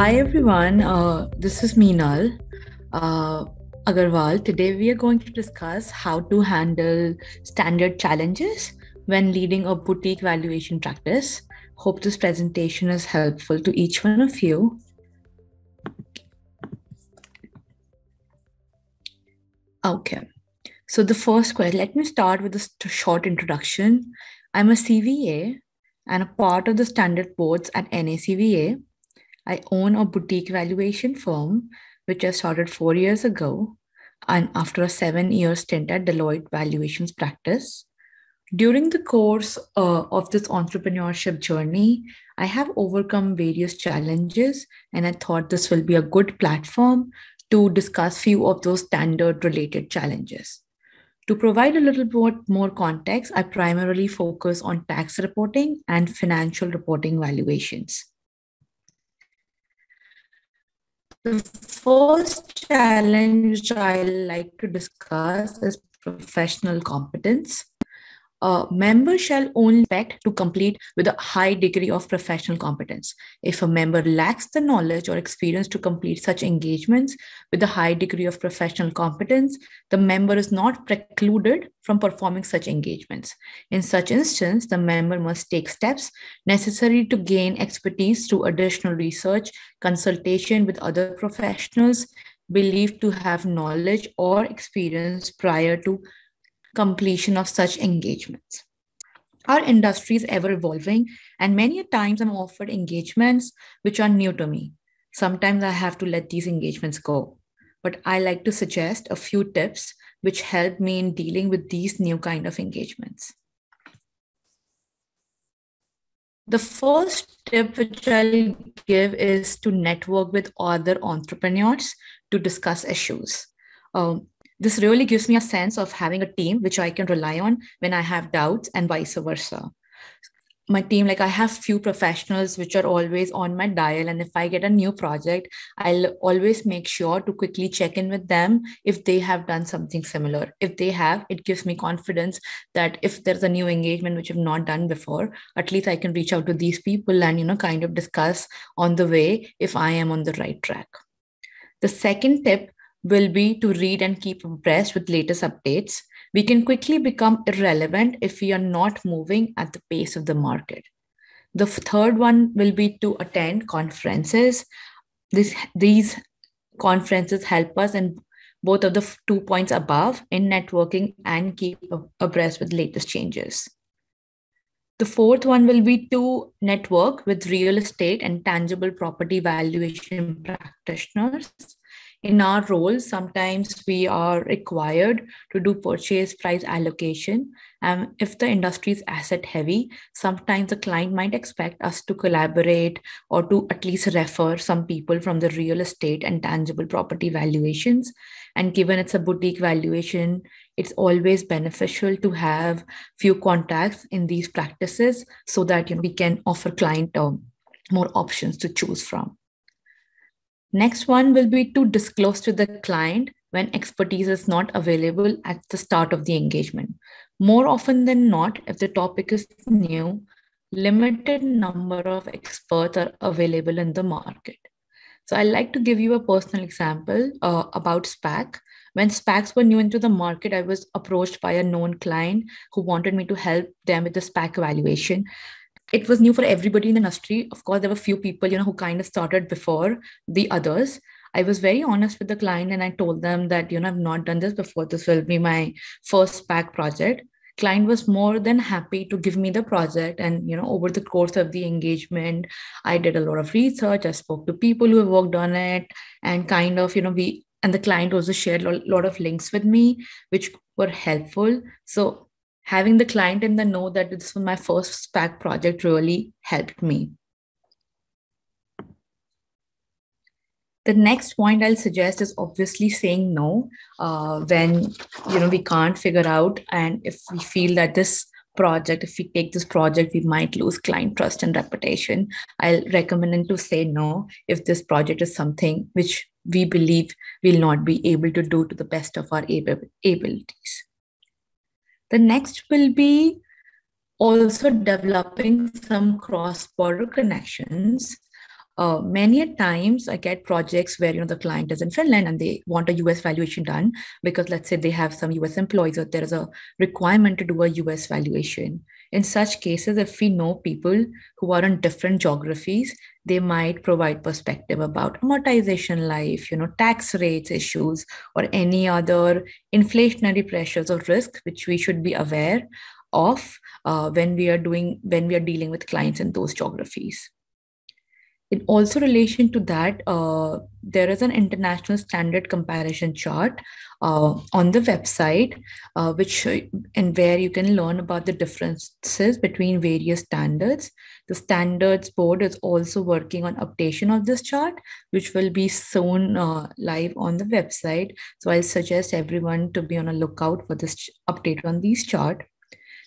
Hi everyone, uh, this is Meenal uh, Aggarwal. Today we are going to discuss how to handle standard challenges when leading a boutique valuation practice. Hope this presentation is helpful to each one of you. Okay, so the first question, let me start with a short introduction. I'm a CVA and a part of the standard boards at NACVA. I own a boutique valuation firm, which I started four years ago, and after a seven year stint at Deloitte Valuations Practice. During the course uh, of this entrepreneurship journey, I have overcome various challenges, and I thought this will be a good platform to discuss few of those standard related challenges. To provide a little bit more context, I primarily focus on tax reporting and financial reporting valuations. The first challenge I like to discuss is professional competence. A member shall only expect to complete with a high degree of professional competence. If a member lacks the knowledge or experience to complete such engagements with a high degree of professional competence, the member is not precluded from performing such engagements. In such instance, the member must take steps necessary to gain expertise through additional research, consultation with other professionals believed to have knowledge or experience prior to completion of such engagements. Our industry is ever evolving, and many times I'm offered engagements which are new to me. Sometimes I have to let these engagements go. But I like to suggest a few tips which help me in dealing with these new kind of engagements. The first tip which I'll give is to network with other entrepreneurs to discuss issues. Um, this really gives me a sense of having a team which I can rely on when I have doubts and vice versa. My team, like I have few professionals which are always on my dial. And if I get a new project, I'll always make sure to quickly check in with them if they have done something similar. If they have, it gives me confidence that if there's a new engagement which I've not done before, at least I can reach out to these people and, you know, kind of discuss on the way if I am on the right track. The second tip will be to read and keep abreast with latest updates. We can quickly become irrelevant if we are not moving at the pace of the market. The third one will be to attend conferences. This, these conferences help us in both of the two points above in networking and keep abreast with latest changes. The fourth one will be to network with real estate and tangible property valuation practitioners in our role, sometimes we are required to do purchase price allocation. And if the industry is asset heavy, sometimes the client might expect us to collaborate or to at least refer some people from the real estate and tangible property valuations. And given it's a boutique valuation, it's always beneficial to have few contacts in these practices so that you know, we can offer client um, more options to choose from. Next one will be to disclose to the client when expertise is not available at the start of the engagement. More often than not, if the topic is new, limited number of experts are available in the market. So I like to give you a personal example uh, about SPAC. When SPACs were new into the market, I was approached by a known client who wanted me to help them with the SPAC evaluation it was new for everybody in the industry. Of course, there were few people, you know, who kind of started before the others. I was very honest with the client and I told them that, you know, I've not done this before. This will be my first SPAC project. Client was more than happy to give me the project. And, you know, over the course of the engagement, I did a lot of research. I spoke to people who have worked on it and kind of, you know, we, and the client also shared a lot of links with me, which were helpful. So having the client in the know that this was my first SPAC project really helped me. The next point I'll suggest is obviously saying no uh, when you know we can't figure out, and if we feel that this project, if we take this project, we might lose client trust and reputation. I'll recommend to say no if this project is something which we believe we'll not be able to do to the best of our abilities. The next will be also developing some cross border connections. uh, many a times I get projects where you know the client is in Finland and they want a US valuation done because let's say they have some US employees or there is a requirement to do a US valuation. In such cases, if we know people who are in different geographies, they might provide perspective about amortization life, you know, tax rates issues, or any other inflationary pressures or risks which we should be aware of uh, when we are doing when we are dealing with clients in those geographies in also relation to that, uh, there is an international standard comparison chart uh, on the website, uh, which and where you can learn about the differences between various standards. The standards board is also working on updation of this chart, which will be soon uh, live on the website. So I'll suggest everyone to be on a lookout for this update on these chart.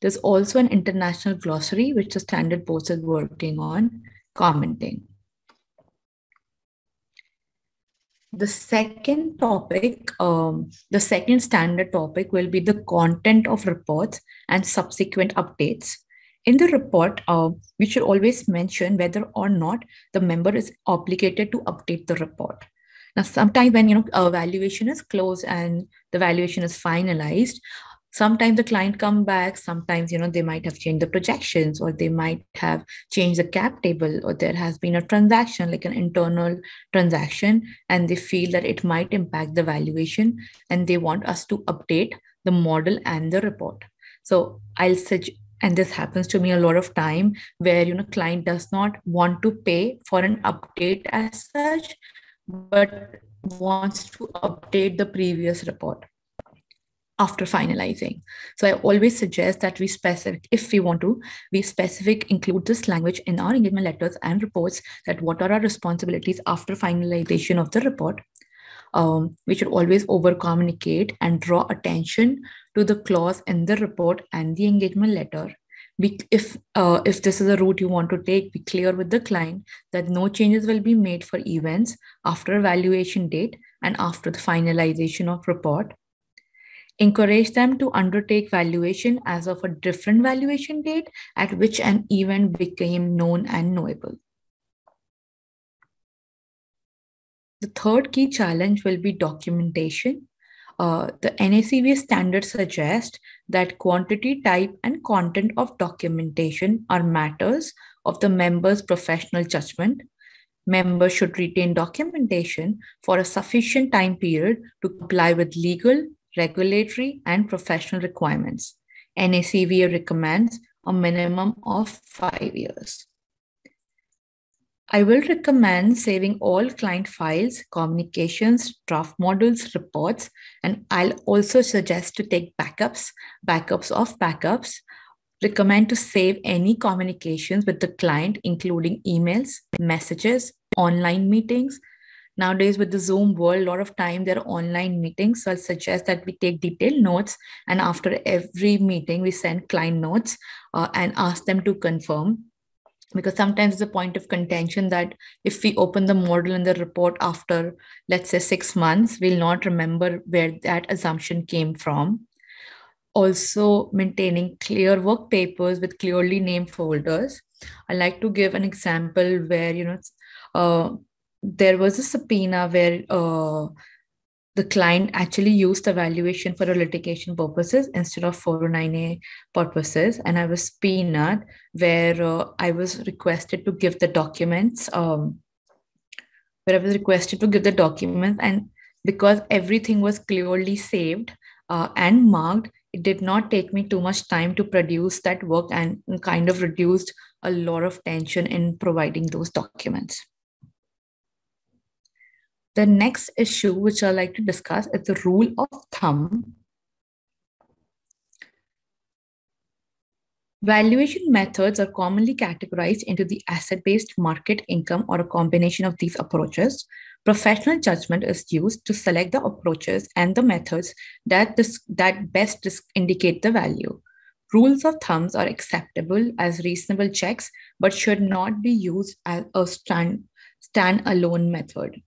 There's also an international glossary, which the standard board is working on commenting. The second topic, um, the second standard topic will be the content of reports and subsequent updates. In the report, uh, we should always mention whether or not the member is obligated to update the report. Now, sometimes when you know a valuation is closed and the valuation is finalized, sometimes the client come back sometimes you know they might have changed the projections or they might have changed the cap table or there has been a transaction like an internal transaction and they feel that it might impact the valuation and they want us to update the model and the report. So i'll suggest and this happens to me a lot of time where you know client does not want to pay for an update as such but wants to update the previous report after finalizing. So I always suggest that we specific, if we want to, we specific include this language in our engagement letters and reports that what are our responsibilities after finalization of the report. Um, we should always over communicate and draw attention to the clause in the report and the engagement letter. We, if uh, if this is a route you want to take, be clear with the client that no changes will be made for events after evaluation date and after the finalization of report encourage them to undertake valuation as of a different valuation date at which an event became known and knowable. The third key challenge will be documentation. Uh, the NACV standard suggests that quantity, type, and content of documentation are matters of the member's professional judgment. Members should retain documentation for a sufficient time period to comply with legal, regulatory, and professional requirements. NACVA recommends a minimum of five years. I will recommend saving all client files, communications, draft models, reports, and I'll also suggest to take backups, backups of backups. Recommend to save any communications with the client, including emails, messages, online meetings, nowadays with the zoom world a lot of time there are online meetings. So i suggest that we take detailed notes and after every meeting we send client notes uh, and ask them to confirm. Because sometimes it's a point of contention that if we open the model in the report after let's say six months we'll not remember where that assumption came from. Also maintaining clear work papers with clearly named folders. I like to give an example where you know uh, there was a subpoena where uh, the client actually used the valuation for litigation purposes instead of 409A purposes. And I was subpoenaed where uh, I was requested to give the documents, um, where I was requested to give the documents. And because everything was clearly saved uh, and marked, it did not take me too much time to produce that work and kind of reduced a lot of tension in providing those documents. The next issue which I like to discuss is the rule of thumb. Valuation methods are commonly categorized into the asset-based market income or a combination of these approaches. Professional judgment is used to select the approaches and the methods that, that best indicate the value. Rules of thumbs are acceptable as reasonable checks, but should not be used as a stand, stand-alone method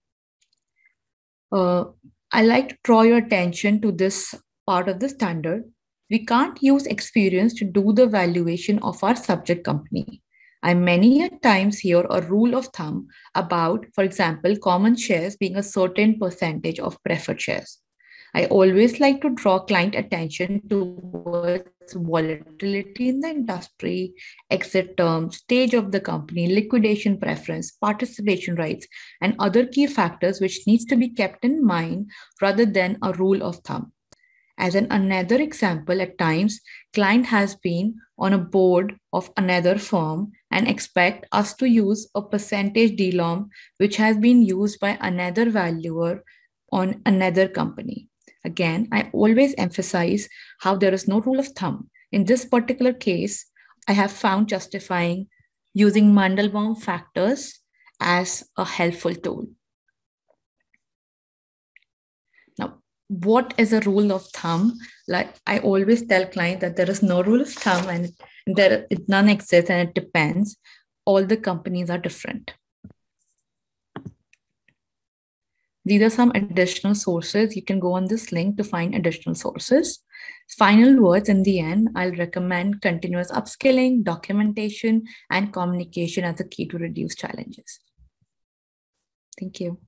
uh, I like to draw your attention to this part of the standard. We can't use experience to do the valuation of our subject company. I many times hear a rule of thumb about, for example, common shares being a certain percentage of preferred shares. I always like to draw client attention towards volatility in the industry, exit terms, stage of the company, liquidation preference, participation rights, and other key factors which needs to be kept in mind rather than a rule of thumb. As an another example, at times, client has been on a board of another firm and expect us to use a percentage DLOM, which has been used by another valuer on another company. Again, I always emphasize how there is no rule of thumb. In this particular case, I have found justifying using Mandelbaum factors as a helpful tool. Now, what is a rule of thumb like i always tell clients that there is no rule of thumb and there none exists and it depends all the companies are different these are some additional sources. You can go on this link to find additional sources. Final words in the end i'll recommend continuous upskilling documentation and communication as a key to reduce challenges. Thank you